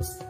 you